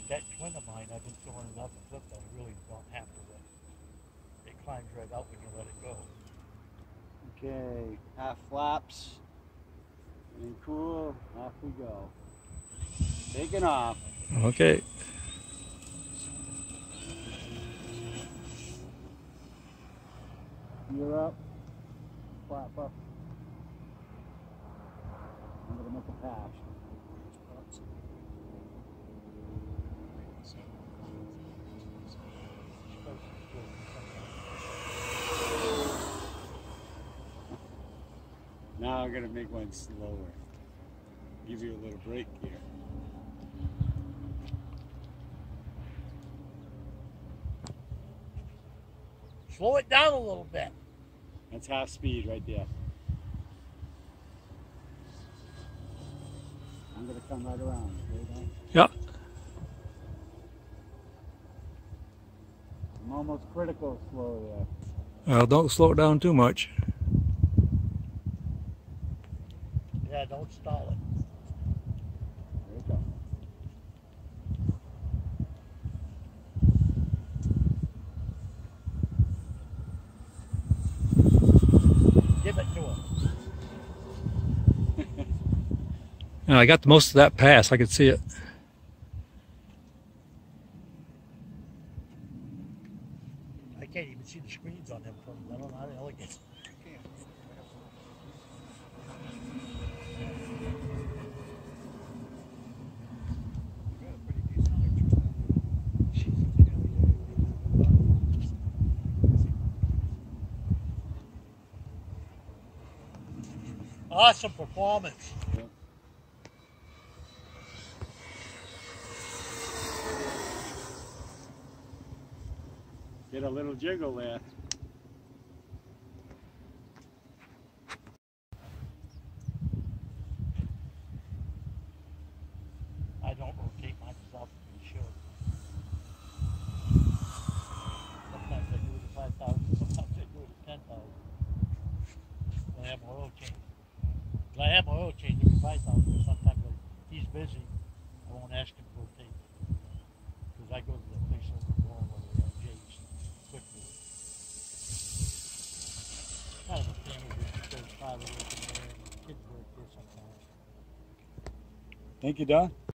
friend of mine, I've been throwing it off the cliff that I really don't have to let. It climbs right out when you let it go. Okay, half flaps. Getting cool. Off we go. Taking off. Okay. Gear up. Flap up. I'm gonna make a pass. Now I'm gonna make one slower. Give you a little break here. Slow it down a little bit. That's half speed right there. I'm gonna come right around. Okay, Dan? Yeah. I'm almost critical slow there. Well, don't slow it down too much. Yeah, don't stall it. There we go. Give it to him. And I got the most of that pass. I could see it. I can't even see the screens on them phones. I don't know how the hell it gets. Awesome performance. Get a little jiggle there. I don't rotate mine as often as you should. Sometimes I do it at 5,000, sometimes I do it at 10,000. When I have my oil change. When I have my oil change every 5,000, but sometimes he's busy. I won't ask him to. Because I go to the place over the wall where they Jay's quickly. Kind of a family business, there's father working there, and kids work there sometimes. Thank you, Don.